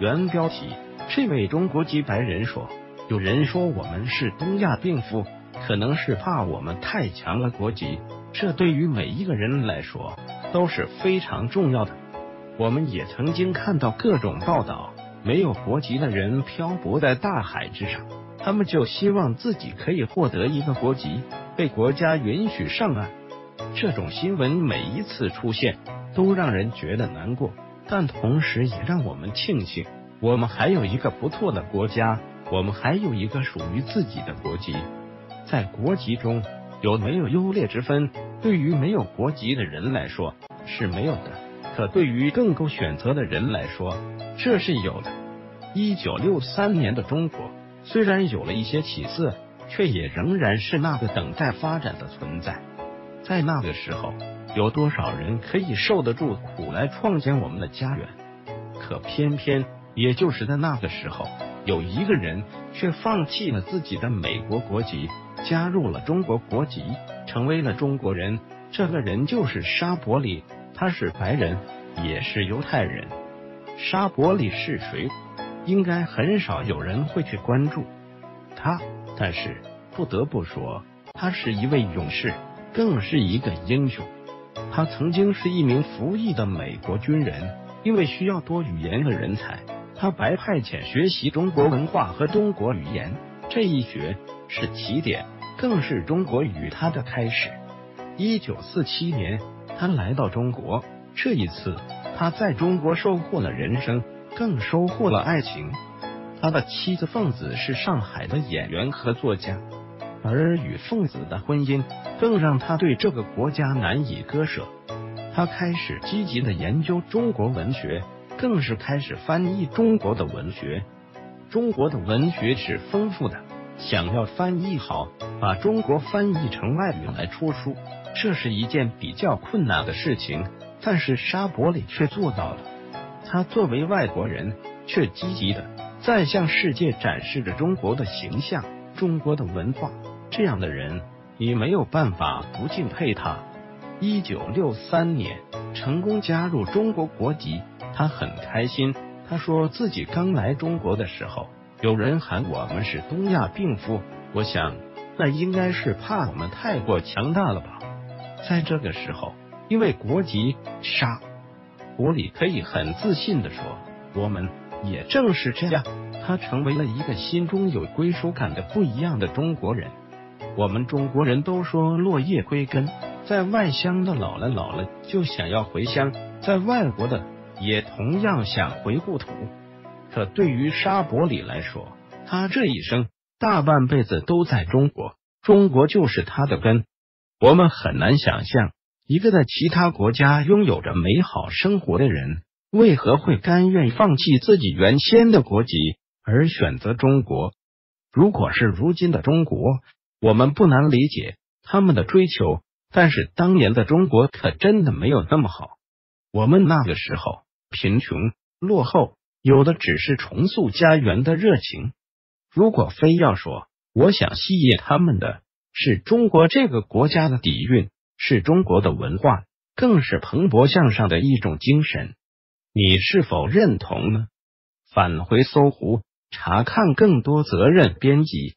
原标题：这位中国籍白人说，有人说我们是东亚病夫，可能是怕我们太强了国籍，这对于每一个人来说都是非常重要的。我们也曾经看到各种报道，没有国籍的人漂泊在大海之上，他们就希望自己可以获得一个国籍，被国家允许上岸。这种新闻每一次出现，都让人觉得难过，但同时也让我们庆幸，我们还有一个不错的国家，我们还有一个属于自己的国籍。在国籍中有没有优劣之分？对于没有国籍的人来说是没有的，可对于更够选择的人来说，这是有的。一九六三年的中国虽然有了一些起色，却也仍然是那个等待发展的存在。在那个时候，有多少人可以受得住苦来创建我们的家园？可偏偏，也就是在那个时候，有一个人却放弃了自己的美国国籍，加入了中国国籍，成为了中国人。这个人就是沙伯里，他是白人，也是犹太人。沙伯里是谁？应该很少有人会去关注他，但是不得不说，他是一位勇士。更是一个英雄。他曾经是一名服役的美国军人，因为需要多语言的人才，他白派遣学习中国文化和中国语言。这一学是起点，更是中国与他的开始。一九四七年，他来到中国，这一次他在中国收获了人生，更收获了爱情。他的妻子凤子是上海的演员和作家。而与凤子的婚姻更让他对这个国家难以割舍。他开始积极的研究中国文学，更是开始翻译中国的文学。中国的文学是丰富的，想要翻译好，把中国翻译成外语来出书，这是一件比较困难的事情。但是沙伯里却做到了。他作为外国人，却积极的在向世界展示着中国的形象、中国的文化。这样的人，你没有办法不敬佩他。一九六三年成功加入中国国籍，他很开心。他说自己刚来中国的时候，有人喊我们是东亚病夫，我想那应该是怕我们太过强大了吧。在这个时候，因为国籍杀，国里可以很自信的说，我们也正是这样。他成为了一个心中有归属感的不一样的中国人。我们中国人都说落叶归根，在外乡的老了老了就想要回乡，在外国的也同样想回故土。可对于沙伯里来说，他这一生大半辈子都在中国，中国就是他的根。我们很难想象，一个在其他国家拥有着美好生活的人，为何会甘愿放弃自己原先的国籍而选择中国？如果是如今的中国。我们不难理解他们的追求，但是当年的中国可真的没有那么好。我们那个时候贫穷落后，有的只是重塑家园的热情。如果非要说，我想吸引他们的是中国这个国家的底蕴，是中国的文化，更是蓬勃向上的一种精神。你是否认同呢？返回搜狐，查看更多责任编辑。